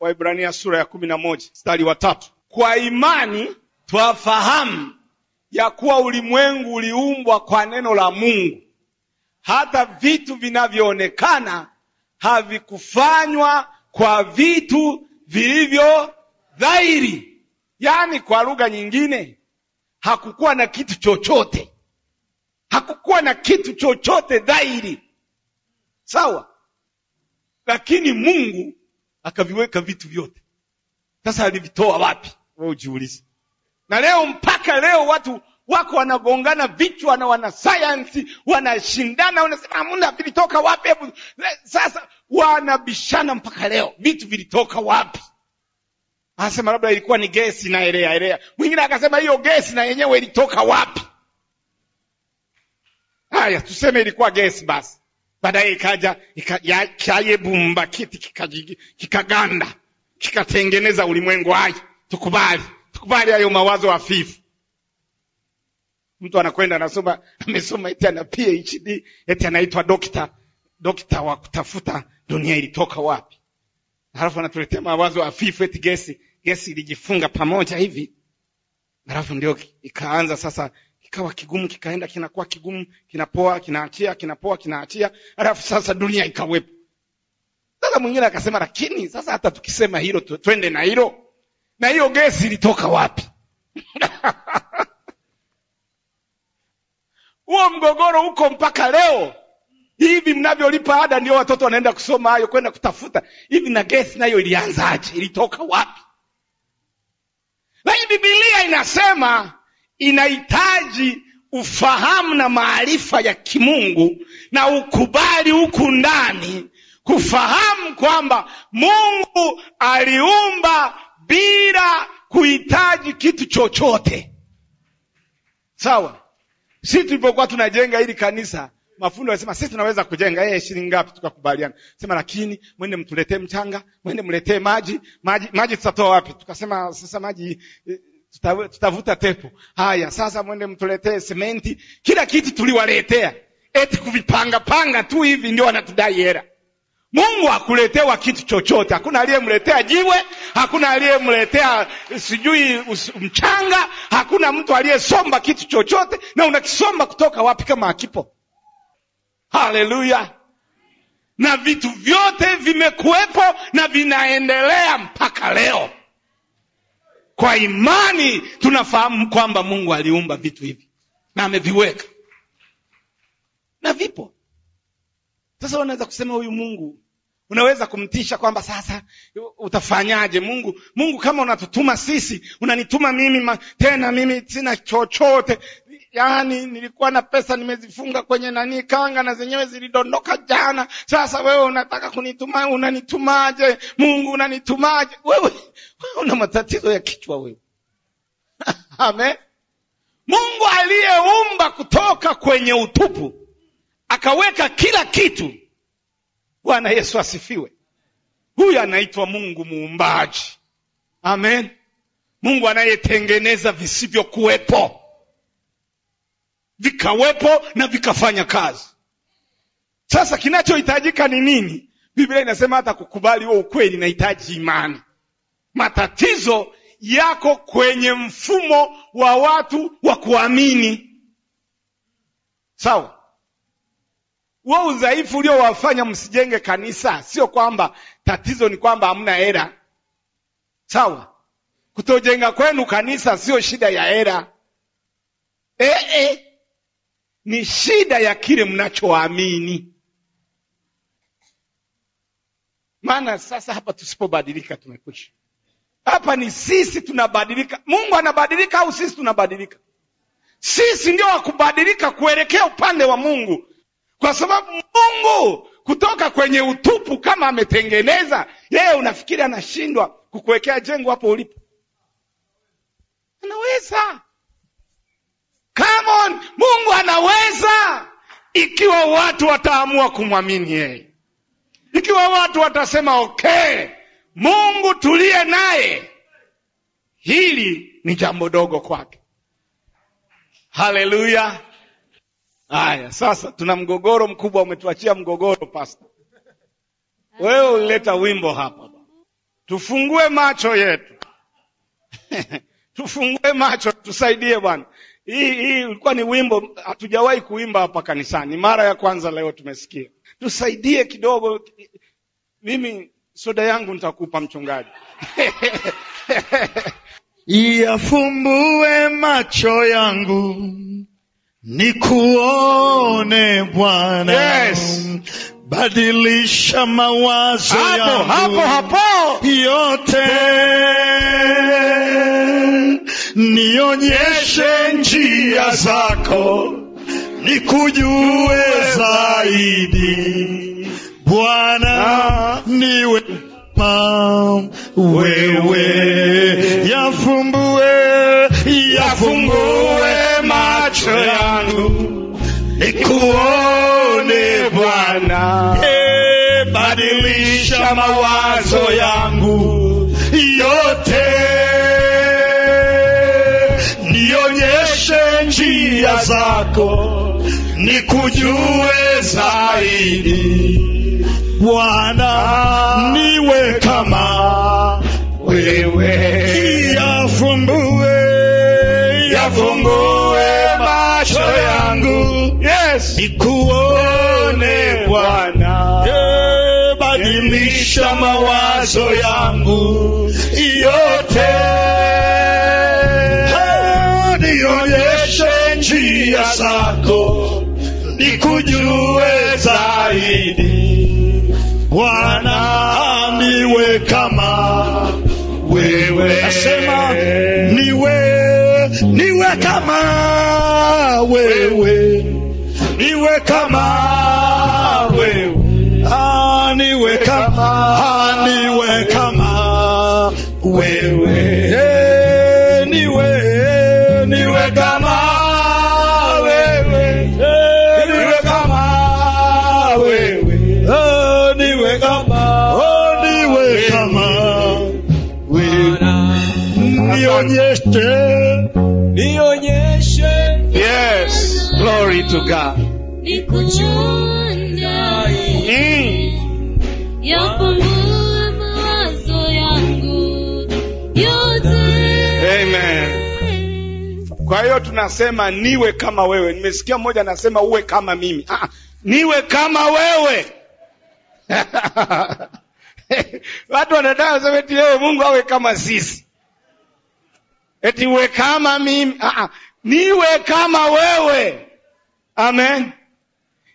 Waibrania sura ya kumi na moja mstari wa tatu kwa imani twafahamu ya kuwa ulimwengu uliumbwa kwa neno la Mungu, hata vitu vinavyoonekana havikufanywa kwa vitu vilivyo dhahiri. Yaani, kwa lugha nyingine, hakukuwa na kitu chochote, hakukuwa na kitu chochote dhahiri, sawa. Lakini Mungu akaviweka vitu vyote. Sasa alivitoa wapi? Wewe ujiulize. Na leo mpaka leo watu wako wanagongana vichwa na wanasayansi wanashindana, wanasema Mungu vilitoka wapi? Hebu sasa wanabishana mpaka leo, vitu vilitoka wapi? Anasema labda ilikuwa ni gesi na elea elea. Mwingine akasema hiyo gesi na yenyewe ilitoka wapi? Haya, tuseme ilikuwa gesi basi, baadaye ikaja ikayebumba kiti kikaganda kika kikatengeneza ulimwengu. Hai, tukubali tukubali hayo mawazo hafifu. Mtu anakwenda anasoma, amesoma eti ana PhD eti anaitwa dokta, dokta wa kutafuta dunia ilitoka wapi, halafu anatuletea mawazo hafifu eti gesi gesi ilijifunga pamoja hivi, halafu ndio ikaanza sasa, ikawa kigumu, kikaenda kinakuwa kigumu, kinapoa, kinaachia, kinapoa, kinaachia, halafu sasa dunia ikawepo. Sasa mwingine akasema, lakini sasa hata tukisema hilo, twende na hilo, na hiyo gesi ilitoka wapi? Huo mgogoro huko mpaka leo hivi. Mnavyolipa ada, ndio watoto wanaenda kusoma hayo, kwenda kutafuta hivi, na gesi nayo ilianzaje? Ilitoka wapi? Lakini Biblia inasema inahitaji ufahamu na maarifa ya kimungu na ukubali huku ndani kufahamu kwamba Mungu aliumba bila kuhitaji kitu chochote. Sawa? si tulipokuwa tunajenga hili kanisa, mafundi walisema sisi tunaweza kujenga yeye shilingi ngapi? Tukakubaliana sema, lakini mwende mtuletee mchanga, mwende mletee maji. Maji maji tutatoa wapi? Tukasema sasa maji tuta, tutavuta tepo. Haya, sasa mwende mtuletee sementi. Kila kitu tuliwaletea, eti kuvipanga panga tu hivi ndio wanatudai hela. Mungu akuletewa kitu chochote. Hakuna aliyemletea jiwe, hakuna aliyemletea sijui mchanga, hakuna mtu aliyesomba kitu chochote. Na unakisomba kutoka wapi kama hakipo? Haleluya! Na vitu vyote vimekuwepo na vinaendelea mpaka leo. Kwa imani tunafahamu kwamba Mungu aliumba vitu hivi na ameviweka na vipo. Sasa unaweza kusema huyu Mungu, unaweza kumtisha kwamba sasa utafanyaje? Mungu, Mungu kama unatutuma sisi, unanituma mimi ma, tena mimi sina chochote, yaani nilikuwa na pesa nimezifunga kwenye nani kanga na zenyewe zilidondoka jana. Sasa wewe unataka kunituma, unanitumaje? Mungu unanitumaje? Wewe una matatizo ya kichwa wewe. Amen. Mungu aliyeumba kutoka kwenye utupu akaweka kila kitu. Bwana Yesu asifiwe. Huyu anaitwa Mungu muumbaji. Amen. Mungu anayetengeneza visivyokuwepo vikawepo na vikafanya kazi. Sasa kinachohitajika ni nini? Biblia inasema hata kukubali huo ukweli inahitaji imani. Matatizo yako kwenye mfumo wa watu wa kuamini, sawa? Huo udhaifu uliowafanya msijenge kanisa, sio kwamba tatizo ni kwamba hamna hela, sawa? Kutojenga kwenu kanisa sio shida ya hela, e, e, ni shida ya kile mnachoamini. Maana sasa hapa tusipobadilika tumekwisha. Hapa ni sisi tunabadilika. Mungu anabadilika au sisi tunabadilika? Sisi ndio wakubadilika kuelekea upande wa Mungu, kwa sababu Mungu kutoka kwenye utupu kama ametengeneza yeye, unafikiri anashindwa kukuwekea jengo hapo ulipo? Anaweza. Come on, Mungu anaweza, ikiwa watu wataamua kumwamini yeye, ikiwa watu watasema okay, Mungu tuliye naye, hili ni jambo dogo kwake. Haleluya! Haya, sasa tuna mgogoro mkubwa, umetuachia mgogoro. Pasta, wewe ulileta wimbo hapa, tufungue macho yetu tufungue macho, tusaidie Bwana. Hii hii ulikuwa ni wimbo hatujawahi kuimba hapa kanisani, mara ya kwanza leo tumesikia. Tusaidie kidogo. Mimi soda yangu nitakupa mchungaji. Yafumbue macho yangu nikuone Bwana. Yes. Badilisha mawazo hapo yangu hapo hapo. yote, nionyeshe njia zako, nikujue zaidi Bwana, niwe kama wewe. Yafumbue, yafumbue macho yangu, nikuone Bwana. hey, Badilisha mawazo yangu zako, nikujue zaidi Bwana, niwe kama wewe. Yafumbue, yafumbue macho yangu, Yes. nikuone Bwana. Badilisha mawazo yangu yote, nikujue zaidi. Bwana, niwe kama wewe. Nasema niwe, niwe kama wewe, niwe kama wewe, niwe kama, niwe kama wewe, nionyeshe nionyeshe Yes. Glory to God. Mm. yapungue mawazo yangu yote. Amen. Kwa hiyo tunasema niwe kama wewe. Nimesikia mmoja anasema uwe kama mimi. Ah, niwe kama wewe. Watu wanataka kusema eti leo Mungu awe kama sisi, eti we kama mimi. Ah, ah, niwe kama wewe. Amen.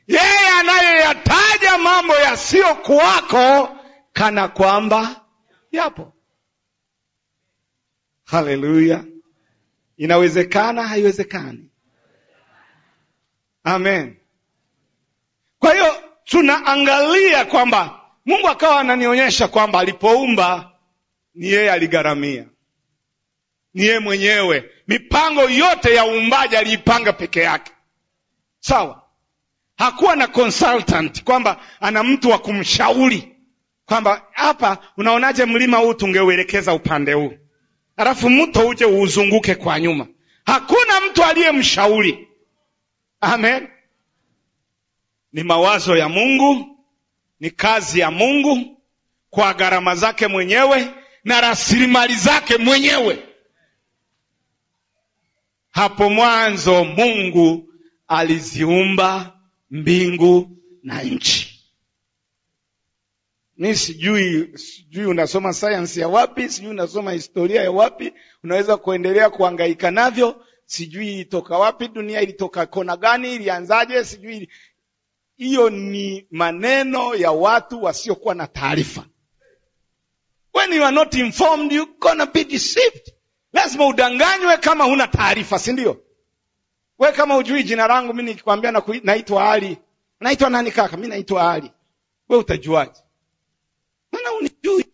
Yeye anayoyataja mambo yasiyo kwako kana kwamba yapo. Haleluya! Inawezekana, haiwezekani? Amen. Kwa hiyo tunaangalia kwamba Mungu akawa ananionyesha kwamba alipoumba ni yeye aligharamia, ni yeye mwenyewe. Mipango yote ya uumbaji aliipanga peke yake, sawa. Hakuwa na consultant kwamba ana mtu wa kumshauri kwamba hapa, unaonaje mlima huu tungeuelekeza upande huu, alafu mto uje uuzunguke kwa nyuma. Hakuna mtu aliyemshauri. Amen. Ni mawazo ya Mungu, ni kazi ya Mungu kwa gharama zake mwenyewe na rasilimali zake mwenyewe. Hapo mwanzo Mungu aliziumba mbingu na nchi. Mi sijui, sijui unasoma sayansi ya wapi, sijui unasoma historia ya wapi, unaweza kuendelea kuhangaika navyo, sijui ilitoka wapi, dunia ilitoka kona gani, ilianzaje, sijui. Hiyo ni maneno ya watu wasiokuwa na taarifa. When you are not informed, you gonna be deceived. Lazima udanganywe kama huna taarifa, si ndio? We kama ujui jina langu, mi nikikwambia naitwa Ali, naitwa nani kaka? Mi naitwa Ali, we utajuaje? Maana unijui,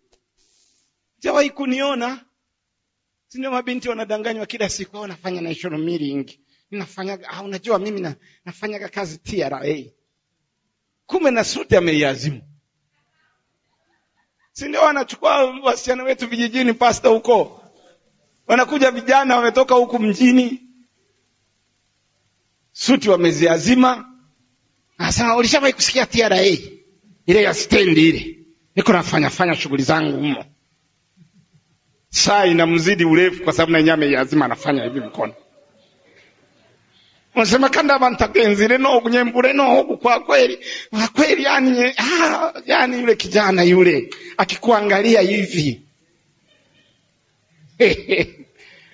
jawahi kuniona. Si ndio? Mabinti wanadanganywa kila siku, au nafanya national meeting, ninafanyaga ah, unajua mimi na, nafanyaga kazi TRA, kumbe na suti ameiazimu. Si ndio? Wanachukua wasichana wetu vijijini, pasta huko, wanakuja vijana wametoka huku mjini. Suti wameziazima, nasema ulishawahi kusikia TRA ile ya stendi ile, niko nafanya fanya shughuli zangu humo, saa inamzidi urefu kwa sababu nanyame ameiazima anafanya hivi mkono. Unasema kandaba ntakenzile no kunyembure no kwa kweli. Kwa kweli yani ah, yani yule kijana yule akikuangalia hivi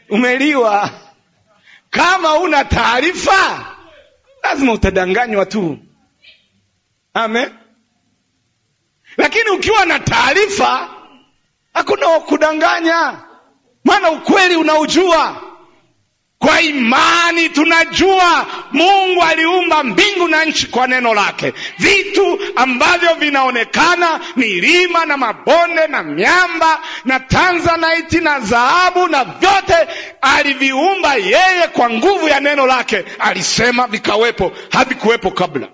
umeliwa. Kama una taarifa lazima utadanganywa tu. Amen. Lakini ukiwa na taarifa hakuna wa kudanganya. Maana ukweli unaujua kwa imani tunajua mungu aliumba mbingu na nchi kwa neno lake. Vitu ambavyo vinaonekana milima na mabonde na miamba na tanzanite na dhahabu na vyote aliviumba yeye kwa nguvu ya neno lake. Alisema vikawepo havikuwepo kabla.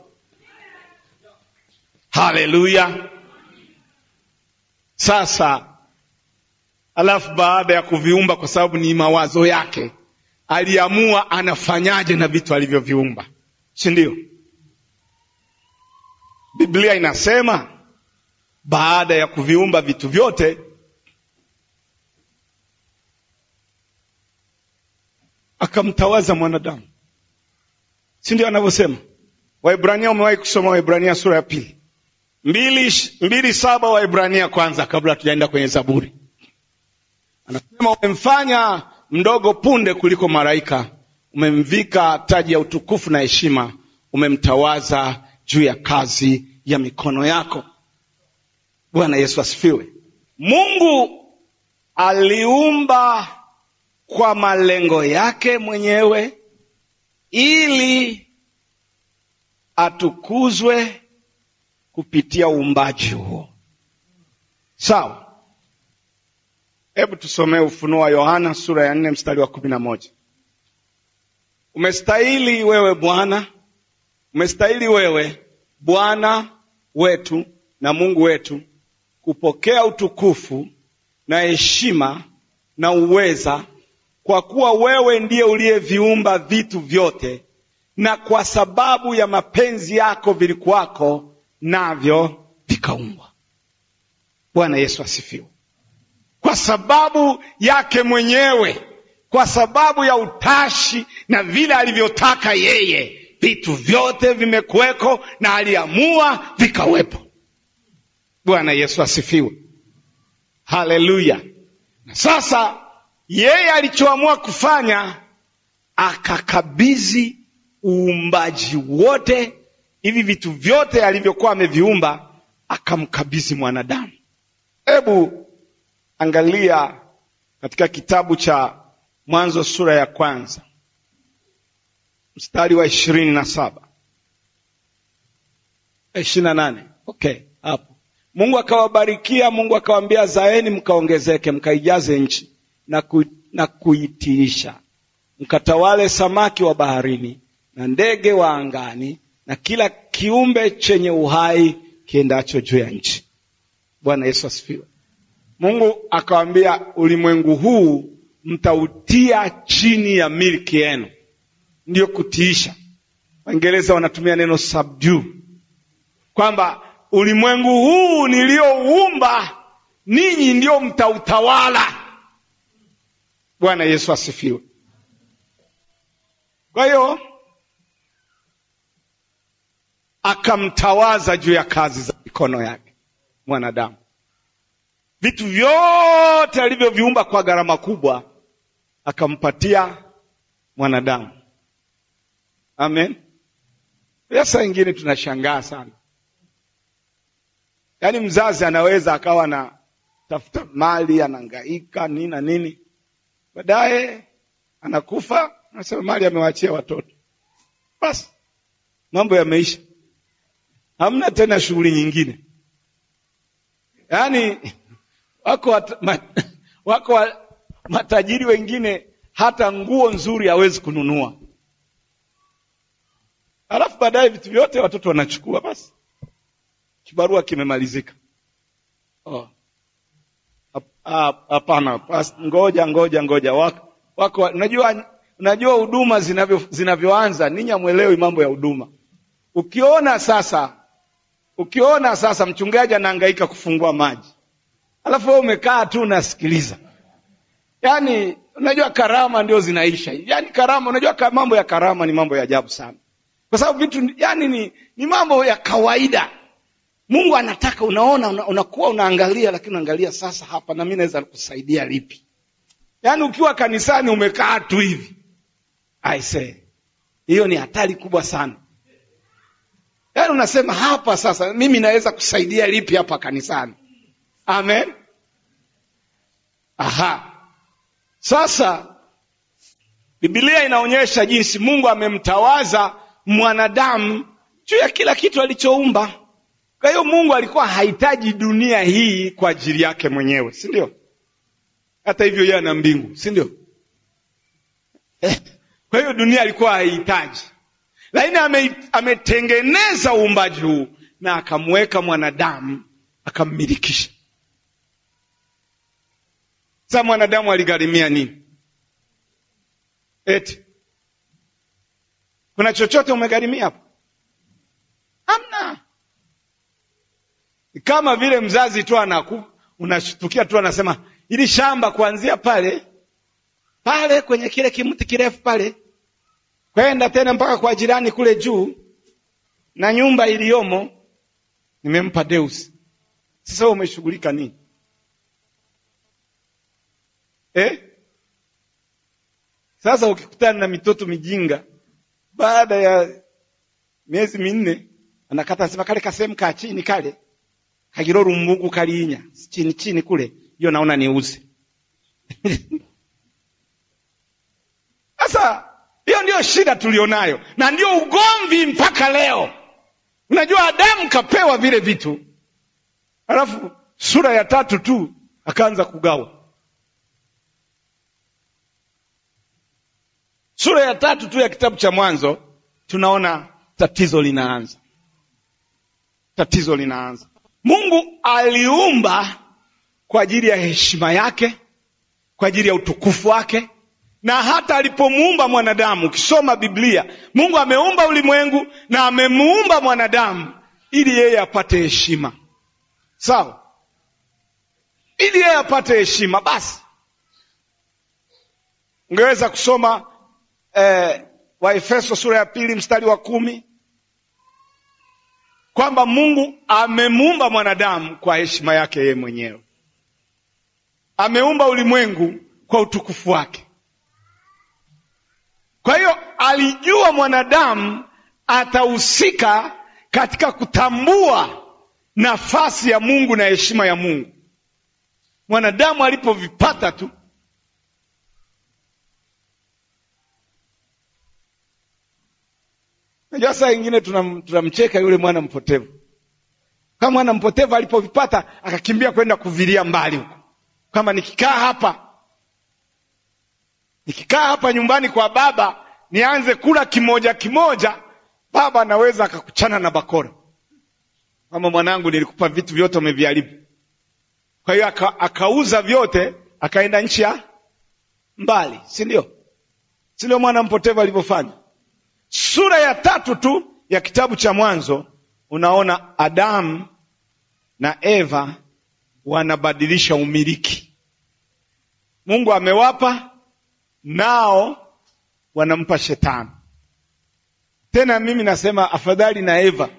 Haleluya. Sasa alafu baada ya kuviumba kwa sababu ni mawazo yake aliamua anafanyaje na vitu alivyoviumba si ndio? Biblia inasema baada ya kuviumba vitu vyote akamtawaza mwanadamu. Si ndio anavyosema? Waibrania umewahi kusoma waibrania sura ya pili? Mbili, mbili saba waibrania kwanza kabla tujaenda kwenye zaburi. Anasema umemfanya mdogo punde kuliko malaika. Umemvika taji ya utukufu na heshima. Umemtawaza juu ya kazi ya mikono yako. Bwana yesu asifiwe. Mungu aliumba kwa malengo yake mwenyewe ili atukuzwe kupitia uumbaji huo. Sawa hebu tusomee ufunuo wa yohana sura ya nne mstari wa kumi na moja. Umestahili wewe bwana umestahili wewe bwana wetu na mungu wetu kupokea utukufu na heshima na uweza kwa kuwa wewe ndiye uliyeviumba vitu vyote na kwa sababu ya mapenzi yako vilikuwako navyo vikaumbwa. Bwana yesu asifiwe kwa sababu yake mwenyewe. Kwa sababu ya utashi na vile alivyotaka yeye. Vitu vyote vimekuweko na aliamua vikawepo. Bwana yesu asifiwe. Haleluya. Na sasa yeye alichoamua kufanya akakabidhi uumbaji wote hivi vitu vyote alivyokuwa ameviumba akamkabidhi mwanadamu. Hebu angalia katika kitabu cha mwanzo sura ya kwanza mstari wa ishirini na saba. Ishirini na nane. Okay hapo. Mungu akawabarikia mungu akawambia zaeni mkaongezeke mkaijaze nchi na, ku, na kuitiisha. Mkatawale samaki wa baharini na ndege wa angani na kila kiumbe chenye uhai kiendacho juu ya nchi. Bwana yesu asifiwe mungu akawambia ulimwengu huu mtautia chini ya milki yenu. Ndiyo kutiisha. Waingereza wanatumia neno subdue. Kwamba ulimwengu huu niliyoumba ninyi ndio mtautawala. Bwana yesu asifiwe. Kwa hiyo akamtawaza juu ya kazi za mikono yake mwanadamu vitu vyote alivyoviumba kwa gharama kubwa akampatia mwanadamu. Amen. Saa ingine tunashangaa sana. Yaani mzazi anaweza akawa na tafuta mali anangaika nini na nini. Baadaye anakufa anasema mali amewachia watoto. Basi mambo yameisha. Hamna tena shughuli nyingine. Yaani wako wat, ma, wako wa, matajiri wengine hata nguo nzuri hawezi kununua. Alafu baadaye vitu vyote watoto wanachukua basi. Kibarua kimemalizika. Oh. ngoja ngoja ngoja. Wako, wako unajua unajua huduma zinavyo zinavyoanza ninyi amwelewi mambo ya huduma. Ukiona sasa ukiona sasa mchungaji anahangaika kufungua maji alafu wewe umekaa tu unasikiliza. Yaani unajua karama ndio zinaisha. Yaani karama unajua mambo ya karama ni mambo ya ajabu sana. Kwa sababu vitu yani ni, ni mambo ya kawaida. Mungu anataka unaona una- unakuwa unaangalia lakini unaangalia sasa hapa na mi naweza kusaidia lipi? Yaani ukiwa kanisani umekaa tu hivi. Aise hiyo ni hatari kubwa sana. Yaani unasema hapa sasa mimi naweza kusaidia lipi hapa kanisani amen. Aha. Sasa Biblia inaonyesha jinsi mungu amemtawaza mwanadamu juu ya kila kitu alichoumba. Kwa hiyo mungu alikuwa hahitaji dunia hii kwa ajili yake mwenyewe si ndio? Hata hivyo yeye ana mbingu si ndio? Eh, kwa hiyo dunia alikuwa haihitaji lakini ame, ametengeneza uumbaji huu na akamweka mwanadamu akammilikisha sasa mwanadamu aligharimia nini? Eti kuna chochote umegharimia hapo? Hamna. Kama vile mzazi tu anaku unashtukia tu anasema ili shamba kuanzia pale pale kwenye kile kimti kirefu pale kwenda tena mpaka kwa jirani kule juu na nyumba iliyomo nimempa Deus. Sasa wewe umeshughulika nini eh? Sasa ukikutana na mitoto mijinga baada ya miezi minne anakata sema kale kasehemu ka chini kale kagiroru mbugu kaliinya chini chini kule, hiyo naona niuze. Sasa hiyo ndio shida tulionayo, na ndio ugomvi mpaka leo. Unajua, Adamu kapewa vile vitu, alafu sura ya tatu tu akaanza kugawa. Sura ya tatu tu ya kitabu cha Mwanzo tunaona tatizo linaanza, tatizo linaanza. Mungu aliumba kwa ajili ya heshima yake, kwa ajili ya utukufu wake na hata alipomuumba mwanadamu, ukisoma Biblia, Mungu ameumba ulimwengu na amemuumba mwanadamu ili yeye apate heshima, sawa? Ili yeye apate heshima. Basi ungeweza kusoma eh, Waefeso sura ya pili mstari wa kumi kwamba Mungu amemuumba mwanadamu kwa heshima yake yeye mwenyewe, ameumba ulimwengu kwa utukufu wake. Kwa hiyo alijua mwanadamu atahusika katika kutambua nafasi ya Mungu na heshima ya Mungu. Mwanadamu alipovipata tu, najua saa ingine tunamcheka yule mwana mpotevu. Kama mwana mpotevu alipovipata akakimbia kwenda kuvilia mbali huko, kama nikikaa hapa nikikaa hapa nyumbani kwa baba nianze kula kimoja kimoja, baba anaweza akakuchana na bakora, kama mwanangu, nilikupa vitu vyote umeviharibu. Kwa hiyo aka, akauza vyote akaenda nchi ya mbali, si ndio? Si ndio mwana mpotevu alivyofanya? Sura ya tatu tu ya kitabu cha Mwanzo unaona Adamu na Eva wanabadilisha umiliki. Mungu amewapa nao wanampa shetani. Tena mimi nasema afadhali na Eva,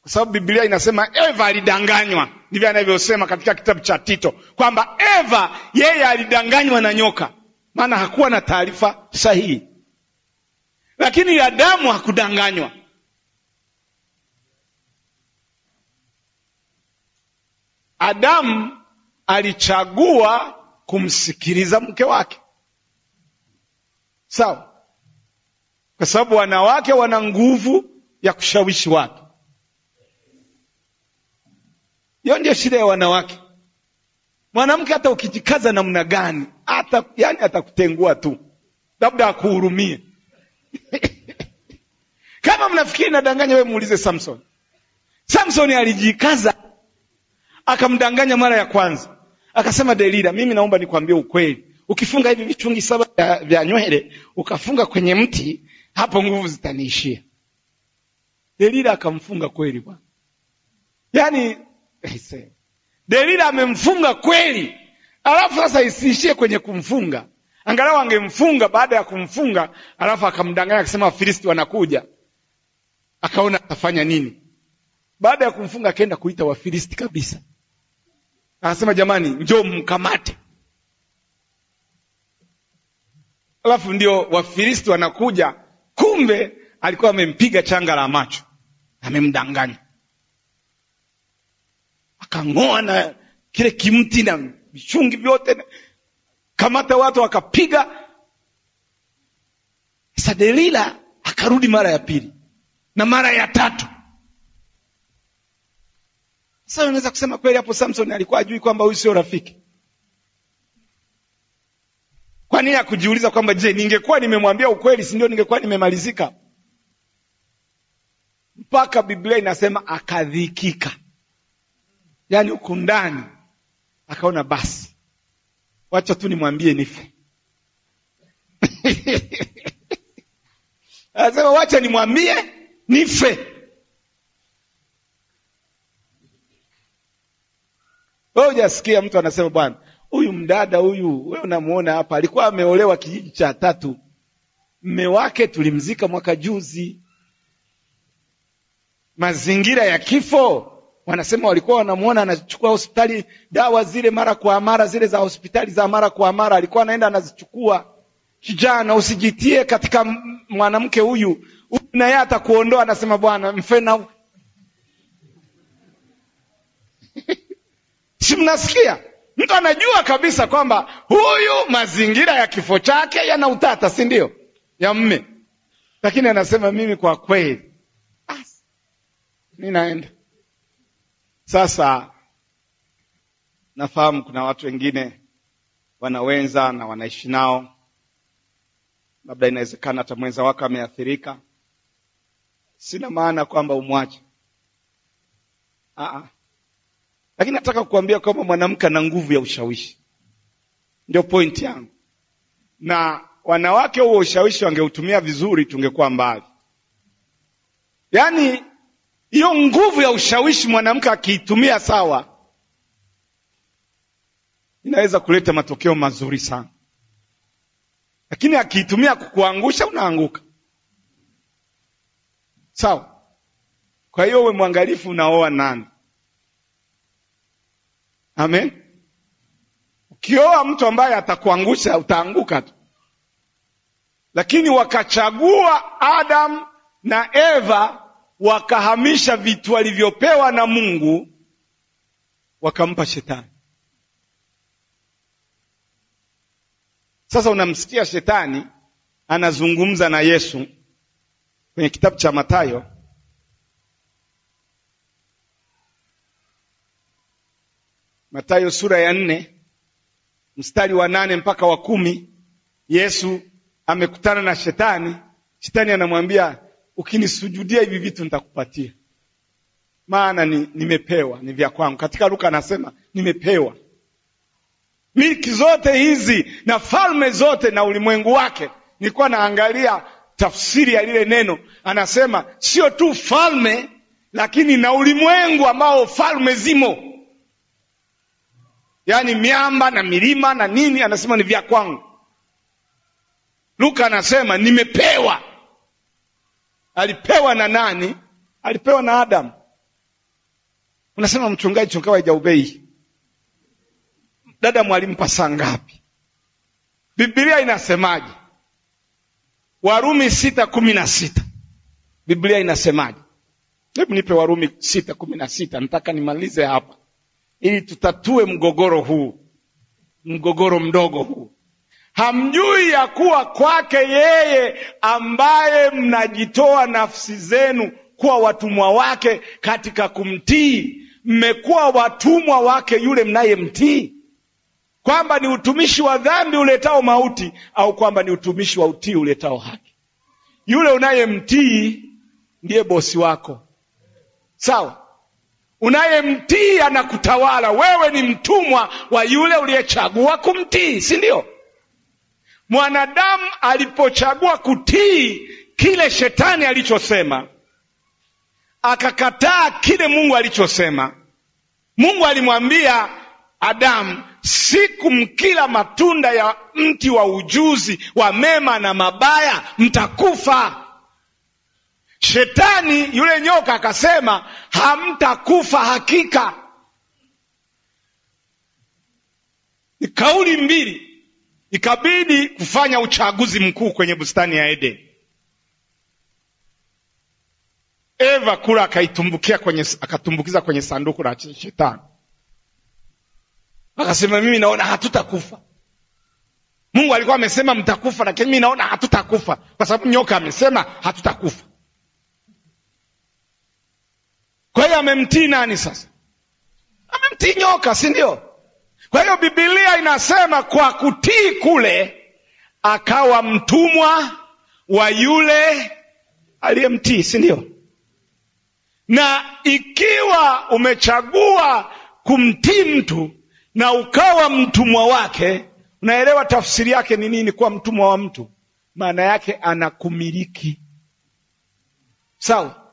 kwa sababu Biblia inasema Eva alidanganywa. Ndivyo anavyosema katika kitabu cha Tito kwamba Eva yeye alidanganywa na nyoka, maana hakuwa na taarifa sahihi, lakini Adamu hakudanganywa. Adamu alichagua kumsikiliza mke wake, sawa, kwa sababu wanawake wana nguvu ya kushawishi watu. Hiyo ndio shida ya wanawake. Mwanamke hata ukijikaza namna gani, hata yani atakutengua tu, labda akuhurumie. Kama mnafikiri nadanganya, wewe muulize Samson. Samson alijikaza akamdanganya mara ya kwanza, akasema Delila, mimi naomba nikwambie ukweli, ukifunga hivi vichungi saba vya, nywele ukafunga kwenye mti, hapo nguvu zitaniishia. Delila akamfunga kweli bwana, yaani Delila amemfunga kweli, alafu sasa isiishie kwenye kumfunga angalau angemfunga baada ya kumfunga alafu akamdanganya akisema wafilisti wanakuja. Akaona atafanya nini? Baada ya kumfunga akaenda kuita wafilisti kabisa. Akasema jamani njoo mkamate. Alafu ndio wafilisti wanakuja. Kumbe alikuwa amempiga changa la macho. Amemdanganya. Akang'oa na kile kimti na vichungi vyote kamata watu wakapiga. Sadelila delila akarudi mara ya pili na mara ya tatu. Sasa unaweza kusema kweli hapo samson alikuwa ajui kwamba huyu sio rafiki? Kwa nini akujiuliza kwamba je ningekuwa nimemwambia ukweli si ndio ningekuwa nimemalizika? Mpaka biblia inasema akadhikika. Yaani huku ndani akaona basi wacha tu nimwambie nife. Anasema wacha nimwambie nife. Wewe hujasikia mtu anasema bwana huyu mdada huyu we unamuona hapa alikuwa ameolewa kijiji cha tatu. Mme wake tulimzika mwaka juzi. Mazingira ya kifo wanasema walikuwa wanamuona anachukua hospitali dawa zile mara kwa mara zile za hospitali za mara kwa mara. Alikuwa anaenda anazichukua. Kijana usijitie katika mwanamke huyu. Huyu naye atakuondoa anasema bwana mfena si mnasikia? Mtu anajua kabisa kwamba huyu mazingira ya kifo chake yana utata si ndio? Ya mme. Lakini anasema mimi kwa kweli mi naenda sasa nafahamu kuna watu wengine wanawenza na wanaishi nao. Labda inawezekana hata mwenza wako ameathirika. Sina maana kwamba umwache. Lakini nataka kukuambia kwamba mwanamke ana nguvu ya ushawishi. Ndio pointi yangu. Na wanawake huo ushawishi wangeutumia vizuri tungekuwa mbali. Yaani hiyo nguvu ya ushawishi mwanamke akiitumia sawa inaweza kuleta matokeo mazuri sana. Lakini akiitumia kukuangusha unaanguka. Sawa? Kwa hiyo uwe mwangalifu unaoa nani? Amen? Ukioa mtu ambaye atakuangusha utaanguka tu. Lakini wakachagua adam na eva wakahamisha vitu walivyopewa na mungu wakampa shetani. Sasa unamsikia shetani anazungumza na yesu kwenye kitabu cha Mathayo. Mathayo sura ya nne mstari wa nane mpaka wa kumi yesu amekutana na shetani. Shetani anamwambia ukinisujudia hivi vitu nitakupatia. Maana ni, nimepewa ni vya kwangu. Katika luka anasema nimepewa. Milki zote hizi na falme zote na ulimwengu wake. Nilikuwa naangalia tafsiri ya lile neno. Anasema sio tu falme lakini na ulimwengu ambao falme zimo. Yaani miamba na milima na nini anasema ni vya kwangu. Luka anasema nimepewa alipewa na nani? Alipewa na adamu unasema mchungaji chungawa ijaubei dada mwalimpa saa ngapi? Biblia inasemaje? Warumi sita kumi na sita. Biblia inasemaje? Hebu nipe warumi sita kumi na sita. Nataka nimalize hapa. Ili tutatue mgogoro huu. Mgogoro mdogo huu hamjui ya kuwa kwake yeye ambaye mnajitoa nafsi zenu kuwa watumwa wake katika kumtii? Mmekuwa watumwa wake yule mnayemtii? Kwamba ni utumishi wa dhambi uletao mauti au kwamba ni utumishi wa utii uletao haki? Yule unayemtii ndiye bosi wako. Sawa. Unayemtii anakutawala. Wewe ni mtumwa wa yule uliyechagua kumtii si ndio mwanadamu alipochagua kutii kile shetani alichosema akakataa kile mungu alichosema mungu alimwambia adamu siku mkila matunda ya mti wa ujuzi wa mema na mabaya mtakufa. Shetani yule nyoka akasema hamtakufa hakika. Ni kauli mbili, ikabidi kufanya uchaguzi mkuu kwenye bustani ya Edeni. Eva kula akaitumbukia kwenye, akatumbukiza kwenye sanduku la shetani, akasema mimi naona hatutakufa. Mungu alikuwa amesema mtakufa, lakini mimi naona hatutakufa kwa sababu nyoka amesema hatutakufa. Kwa hiyo amemtii nani sasa? Amemtii nyoka, si ndio? Kwa hiyo Biblia inasema kwa kutii kule akawa mtumwa wa yule aliyemtii, si ndio? Na ikiwa umechagua kumtii mtu na ukawa mtumwa wake, unaelewa tafsiri yake ni nini? Kuwa mtumwa wa mtu, maana yake anakumiliki, sawa?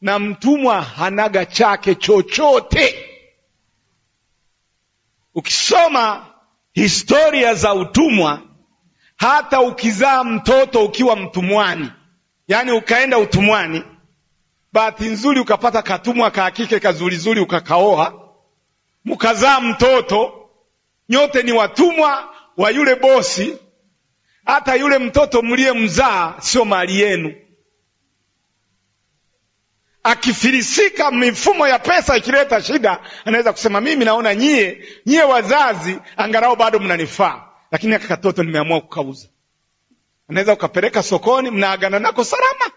Na mtumwa hanaga chake chochote. Ukisoma historia za utumwa, hata ukizaa mtoto ukiwa mtumwani, yaani ukaenda utumwani, bahati nzuri ukapata katumwa ka kike kazurizuri, ukakaoa, mkazaa mtoto, nyote ni watumwa wa yule bosi. Hata yule mtoto mliye mzaa sio mali yenu. Akifilisika, mifumo ya pesa ikileta shida, anaweza kusema mimi naona nyie nyie wazazi angalau bado mnanifaa, lakini aka katoto nimeamua kukauza. Anaweza ukapeleka sokoni, mnaagana nako salama.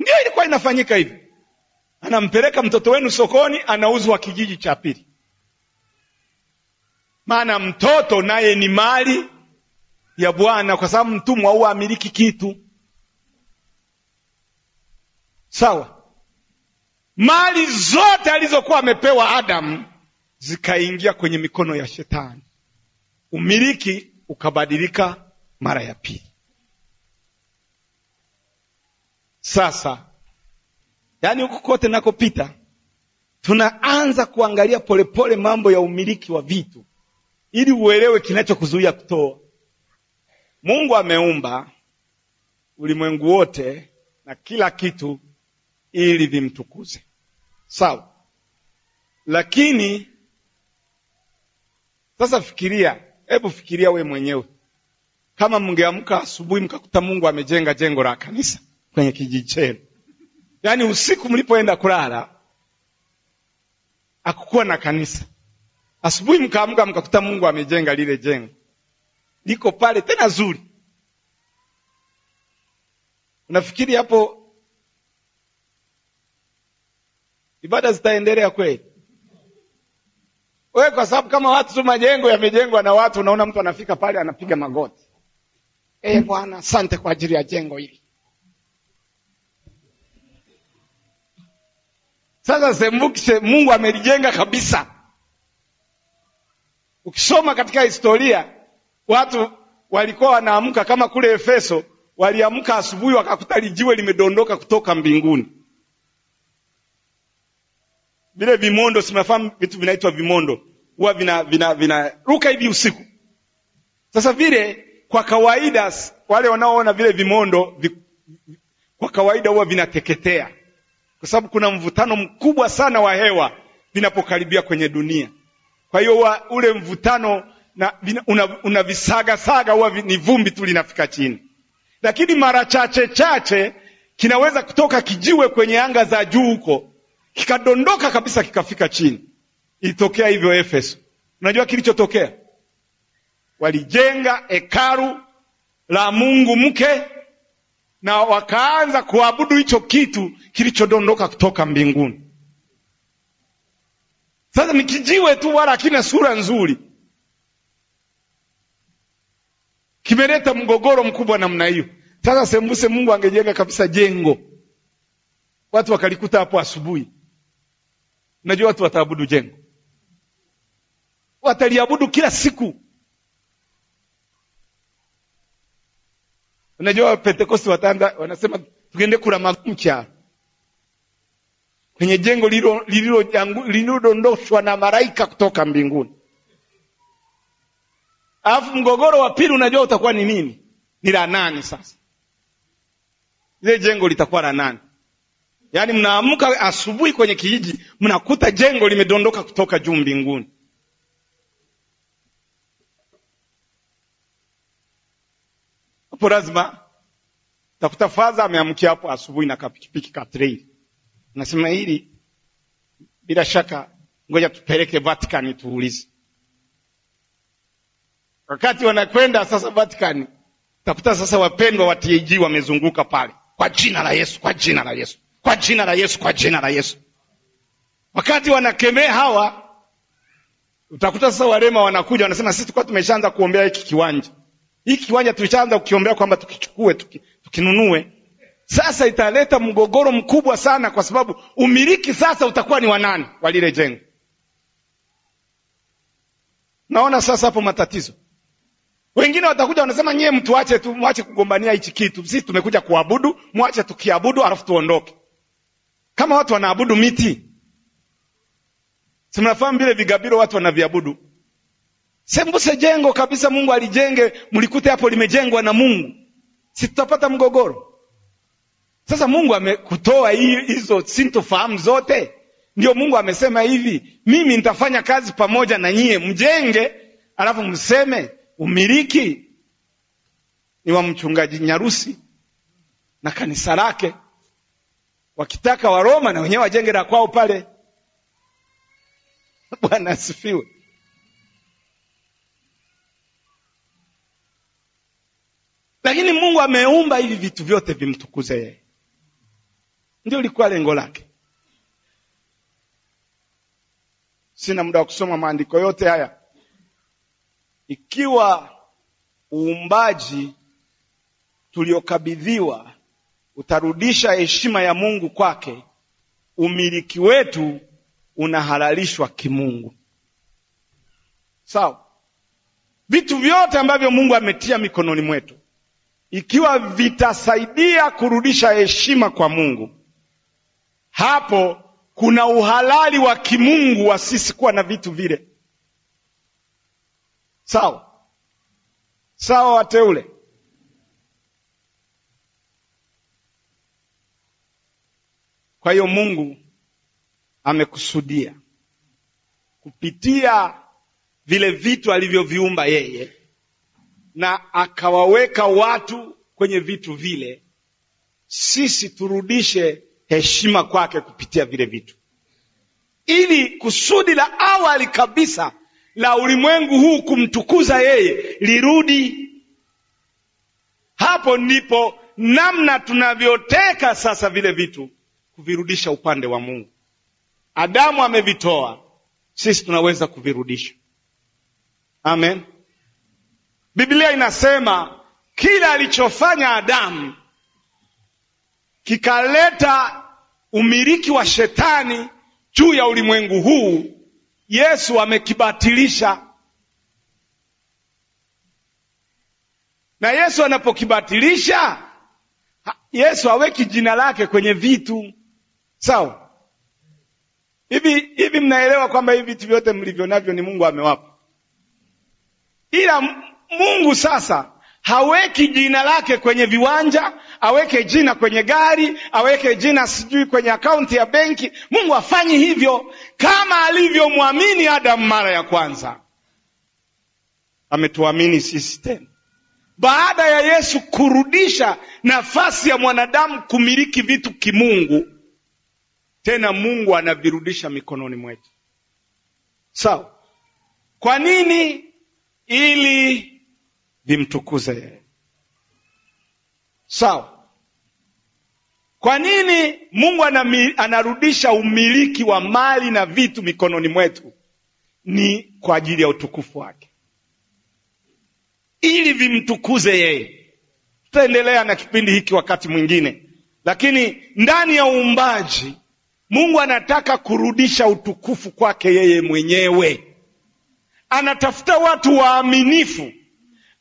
Ndio ilikuwa inafanyika hivi, anampeleka mtoto wenu sokoni, anauzwa kijiji cha pili, maana mtoto naye ni mali ya Bwana, kwa sababu mtumwa huwa amiliki kitu Sawa, mali zote alizokuwa amepewa Adamu zikaingia kwenye mikono ya Shetani, umiliki ukabadilika mara ya pili. Sasa yaani, huku kote nakopita, tunaanza kuangalia polepole pole mambo ya umiliki wa vitu, ili uelewe kinachokuzuia kutoa. Mungu ameumba ulimwengu wote na kila kitu ili vimtukuze, sawa. Lakini sasa fikiria, hebu fikiria we mwenyewe, kama mngeamka asubuhi mkakuta Mungu amejenga jengo la kanisa kwenye kijiji chenu, yaani usiku mlipoenda kulala akukuwa na kanisa, asubuhi mkaamka mkakuta Mungu amejenga lile jengo, liko pale tena zuri, unafikiri hapo ibada zitaendelea kweli? Wewe kwa sababu kama watu tu majengo yamejengwa na watu, unaona mtu anafika pale anapiga magoti, eh, Bwana asante kwa ajili ya jengo hili. Sasa sembukise, Mungu amelijenga kabisa. Ukisoma katika historia, watu walikuwa wanaamka kama kule Efeso, waliamka asubuhi wakakuta lijiwe limedondoka kutoka mbinguni vile vimondo, simafahamu vitu vinaitwa vimondo, huwa vina vina vinaruka hivi usiku. Sasa vile kwa kawaida, wale wanaoona vile vimondo vi, kwa kawaida huwa vinateketea, kwa sababu kuna mvutano mkubwa sana wa hewa vinapokaribia kwenye dunia. Kwa hiyo ule mvutano na unavisagasaga, una huwa ni vumbi tu linafika chini, lakini mara chache chache kinaweza kutoka kijiwe kwenye anga za juu huko kikadondoka kabisa kikafika chini. Ilitokea hivyo Efeso. Unajua kilichotokea? Walijenga hekalu la mungu mke na wakaanza kuabudu hicho kitu kilichodondoka kutoka mbinguni. Sasa ni kijiwe tu, wala hakina sura nzuri, kimeleta mgogoro mkubwa namna hiyo. Sasa sembuse Mungu angejenga kabisa jengo, watu wakalikuta hapo asubuhi Unajua watu wataabudu jengo, wataliabudu kila siku. Unajua Pentekosti wataanza wanasema tuende kula makucha kwenye jengo lililo- lililo- lililodondoshwa na malaika kutoka mbinguni. Alafu mgogoro wa pili unajua utakuwa ni nini? Ni la nane. Sasa lile jengo litakuwa la nane, yaani mnaamka asubuhi kwenye kijiji mnakuta jengo limedondoka kutoka juu mbinguni. Hapo lazima takuta fadha ameamkia hapo asubuhi na kapikipiki ka nasema hili bila shaka, ngoja tupeleke Vatican tuulize. Wakati wanakwenda sasa Vatican, takuta sasa wapendwa wa TAG wamezunguka pale, kwa jina la Yesu, kwa jina la Yesu, kwa jina la Yesu, kwa jina la Yesu. Wakati wanakemea hawa, utakuta sasa walema wanakuja wanasema, sisi tulikuwa tumeshaanza kuombea hiki kiwanja hiki kiwanja tulishaanza kukiombea kwamba tukichukue tuki, tukinunue. Sasa italeta mgogoro mkubwa sana, kwa sababu umiliki sasa utakuwa ni wanani wa lile jengo. Naona sasa hapo matatizo. Wengine watakuja wanasema, nyie mtuache tu, mwache kugombania hichi kitu, sisi tumekuja kuabudu, mwache tukiabudu alafu tuondoke. Kama watu wanaabudu miti, si mnafahamu vile vigabiro watu wanaviabudu sembuse jengo kabisa Mungu alijenge, mlikute hapo limejengwa na Mungu, si tutapata mgogoro? Sasa Mungu amekutoa hizo sintofahamu zote, ndio Mungu amesema hivi, mimi nitafanya kazi pamoja na nyie, mjenge, alafu mseme umiliki ni wa mchungaji Nyarusi na kanisa lake. Wakitaka Waroma na wenyewe wajenge la kwao pale. Bwana asifiwe. Lakini Mungu ameumba hivi vitu vyote vimtukuze yeye, ndio ilikuwa lengo lake. Sina muda wa kusoma maandiko yote haya. Ikiwa uumbaji tuliokabidhiwa utarudisha heshima ya Mungu kwake, umiliki wetu unahalalishwa kimungu. Sawa? Vitu vyote ambavyo Mungu ametia mikononi mwetu ikiwa vitasaidia kurudisha heshima kwa Mungu, hapo kuna uhalali wa kimungu wa sisi kuwa na vitu vile. Sawa sawa, wateule. Kwa hiyo Mungu amekusudia kupitia vile vitu alivyoviumba yeye na akawaweka watu kwenye vitu vile, sisi turudishe heshima kwake kupitia vile vitu, ili kusudi la awali kabisa la ulimwengu huu kumtukuza yeye lirudi. Hapo ndipo namna tunavyoteka sasa vile vitu kuvirudisha upande wa Mungu. Adamu amevitoa, sisi tunaweza kuvirudisha. Amen. Biblia inasema kila alichofanya Adamu kikaleta umiliki wa shetani juu ya ulimwengu huu, Yesu amekibatilisha. Na Yesu anapokibatilisha, Yesu aweki jina lake kwenye vitu. Sawa? Hivi hivi mnaelewa kwamba hivi vitu vyote mlivyo navyo ni Mungu amewapa. Ila Mungu sasa haweki jina lake kwenye viwanja, aweke jina kwenye gari, aweke jina sijui kwenye akaunti ya benki. Mungu hafanyi hivyo, kama alivyomwamini Adamu mara ya kwanza, ametuamini sisi tena baada ya Yesu kurudisha nafasi ya mwanadamu kumiliki vitu kimungu, tena Mungu anavirudisha mikononi mwetu. Sawa? Kwa nini? Ili vimtukuze yeye. Sawa? Kwa nini Mungu anami, anarudisha umiliki wa mali na vitu mikononi mwetu? Ni kwa ajili ya utukufu wake, ili vimtukuze yeye. Tutaendelea na kipindi hiki wakati mwingine, lakini ndani ya uumbaji Mungu anataka kurudisha utukufu kwake yeye mwenyewe. Anatafuta watu waaminifu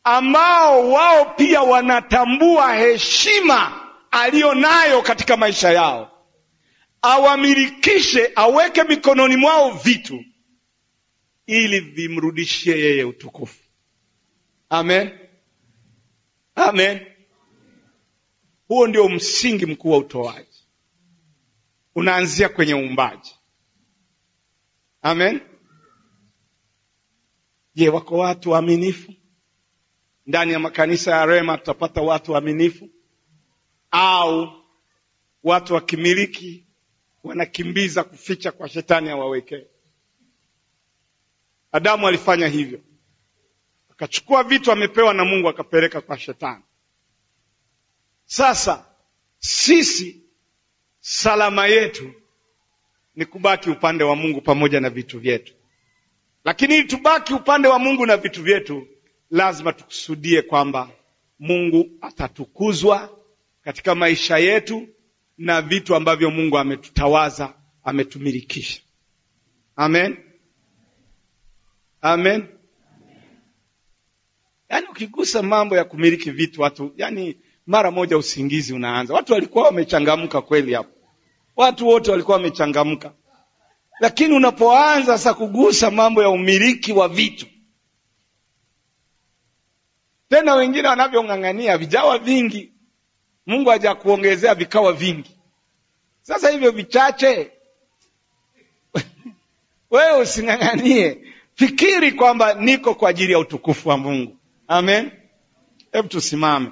ambao wao pia wanatambua heshima aliyo nayo katika maisha yao, awamilikishe aweke mikononi mwao vitu ili vimrudishie yeye utukufu. Amen. Amen. Huo ndio msingi mkuu wa utoaji unaanzia kwenye uumbaji. Amen. Je wako watu waaminifu? Ndani ya makanisa ya rema tutapata watu waaminifu? Au watu wakimiliki wanakimbiza kuficha kwa shetani awawekee adamu alifanya hivyo. Akachukua vitu amepewa na mungu akapeleka kwa shetani. Sasa sisi salama yetu ni kubaki upande wa mungu pamoja na vitu vyetu. Lakini ili tubaki upande wa mungu na vitu vyetu lazima tukusudie kwamba mungu atatukuzwa katika maisha yetu na vitu ambavyo mungu ametutawaza ametumilikisha. Amen. Amen. Yaani ukigusa mambo ya kumiliki vitu watu yani mara moja usingizi unaanza. Watu walikuwa wamechangamka kweli hapo. Watu wote walikuwa wamechangamka. Lakini unapoanza sasa kugusa mambo ya umiliki wa vitu. Tena wengine wanavyong'ang'ania vijawa vingi. Mungu hajakuongezea vikawa vingi. Sasa hivyo vichache. Wewe using'ang'anie. Fikiri kwamba niko kwa ajili ya utukufu wa mungu. Amen. Hebu tusimame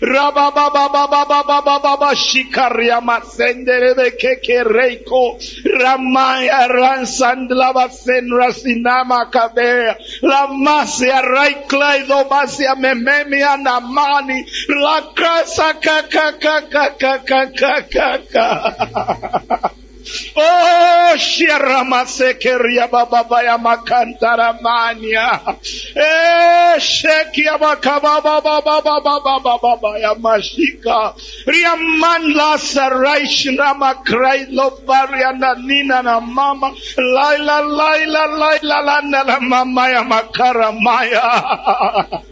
Rababababababababa shikaria masenderebe keke reiko ramaya ransandla basenra sinama kabea lamasia raiklaido basia mememia namani lakasa kakakakakakakaka Oh, Shiaramasekeria Bababaya Makantaramania. Eh, Shekia Bakababa Bababaya Mashika. Riaman Lasaration Ramakrai Lobariana Nina na Mama. Laila Laila Laila Lana Mamaya Maya.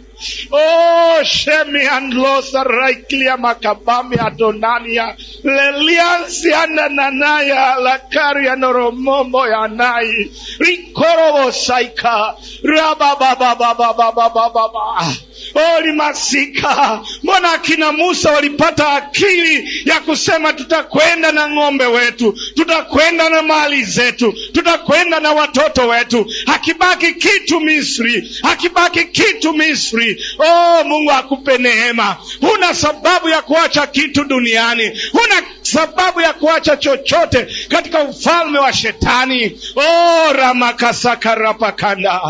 Oh, Shemi and Losa Raiklia Makabami Adonania, Leliansi Ananaya, Lakaria Noromomo Yanai, Rikorobo Saika, rabababababababababa Oli masika, mbona akina Musa walipata akili ya kusema tutakwenda na ng'ombe wetu, tutakwenda na mali zetu, tutakwenda na watoto wetu, hakibaki kitu Misri, hakibaki kitu Misri. Oh, Mungu akupe neema. Huna sababu ya kuacha kitu duniani, huna sababu ya kuacha chochote katika ufalme wa Shetani. Oh, ramakasakarapakanda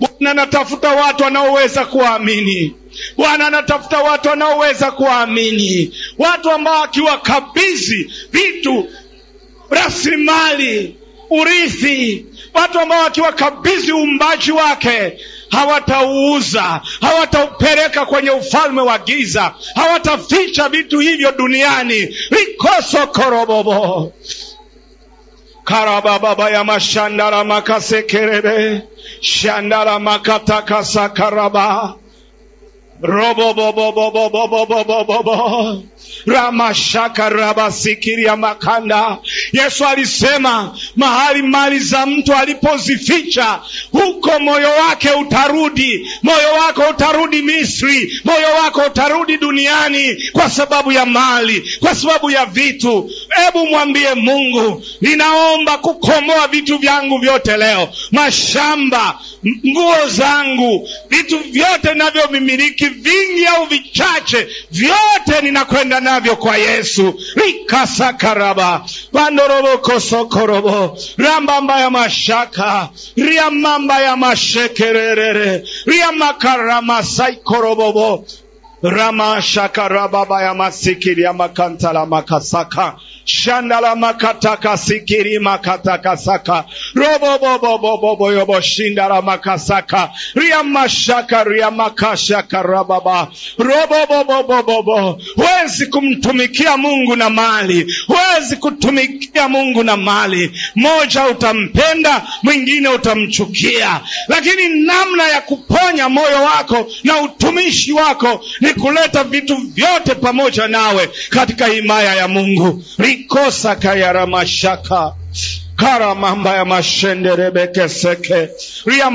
Bwana anatafuta watu wanaoweza kuamini. Bwana anatafuta watu wanaoweza kuamini, watu ambao akiwakabidhi vitu, rasilimali, urithi, watu ambao wakiwakabidhi uumbaji wake hawatauuza, hawataupeleka kwenye ufalme wa giza, hawataficha vitu hivyo duniani. rikoso korobobo. Karabababa ya mashandara makasekerebe shandara makatakasakaraba robobobobobobobobobobobo ramashaka rabasikiria makanda yesu alisema mahali mali za mtu alipozificha huko moyo wake utarudi moyo wako utarudi misri moyo wako utarudi duniani kwa sababu ya mali kwa sababu ya vitu hebu mwambie mungu ninaomba kukomoa vitu vyangu vyote leo mashamba nguo zangu vitu vyote navyovimiliki vingi au vichache vyote ninakwenda navyo kwa yesu. Rikasakaraba vandorobokosokorobo rambamba ya mashaka riamamba ya mashekererere riamakaramasaikorobobo ramashakarababa ya masikiri ya makantala makasaka shandala makataka sikiri makataka saka robo bobo bobo bobo yobo shindala makasaka. Ria mashaka ria makashaka rababa. Robo bobo bobo bobo huwezi kumtumikia Mungu na mali. Huwezi kutumikia Mungu na mali. Moja utampenda mwingine utamchukia. Lakini namna ya kuponya moyo wako na utumishi wako ni kuleta vitu vyote pamoja nawe katika himaya ya Mungu rikosa kayaramashaka kara mamba ya mashenderebekeseke ria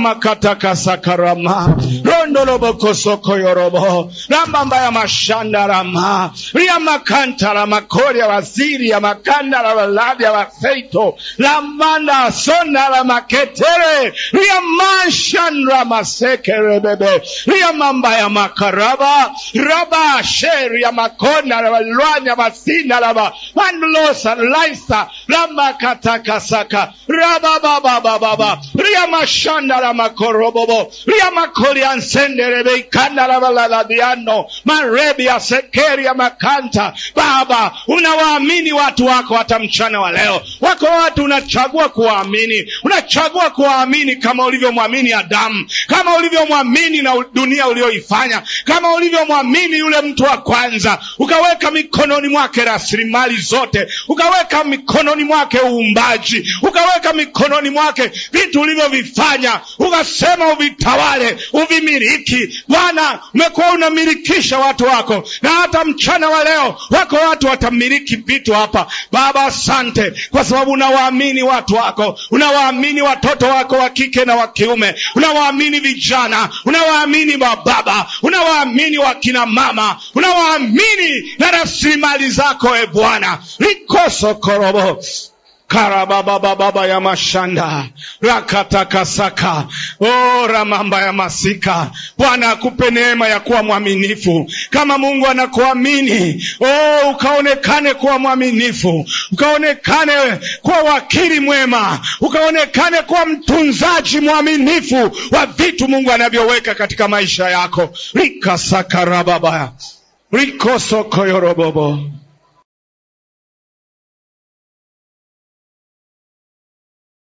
makatakasakarama rambambaya rambamba ya mashandarama. Ria makantara makori ya waziri ya makandara waladi ya waseito lamanda sonara maketere. Ria mashandra masekerebebe ria mamba ya makaraba. Raba sheri ya makona walwanya masinaraba manlosa laisa. Ramba katakasaka rabababababa. Ria mashandara makorobobo ria makori ansenderebe ikandara balaladiano marebi ya sekeri ya makanta. Baba unawaamini watu wako hata mchana wa leo. Wako watu unachagua kuwaamini. Unachagua kuwaamini kama ulivyomwamini adamu. Kama ulivyomwamini na dunia ulioifanya. Kama ulivyomwamini yule mtu wa kwanza. Ukaweka mikononi mwake rasilimali zote. Ukaweka mikononi mwake uumbaji. Ukaweka mikononi mwake vitu ulivyovifanya. Ukasema uvitawale uvimiliki bwana umekuwa unamilikisha watu wako. Na hata mchana wa leo wako watu watamiliki vitu hapa. Baba asante kwa sababu unawaamini watu wako. Unawaamini watoto wako wa kike na wa kiume. Unawaamini vijana. Unawaamini wababa, unawaamini wakina mama. Unawaamini na rasilimali zako e bwana. Likosokorobo karababababa ya mashanda. Rakatakasaka. Ora mamba ya masika. Bwana akupe neema ya kuwa mwaminifu. Kama mungu anakuamini o ukaonekane kuwa mwaminifu. Ukaonekane kuwa wakili mwema. Ukaonekane kuwa mtunzaji mwaminifu wa vitu mungu anavyoweka katika maisha yako. Rikasakarababa rikosokoyorobobo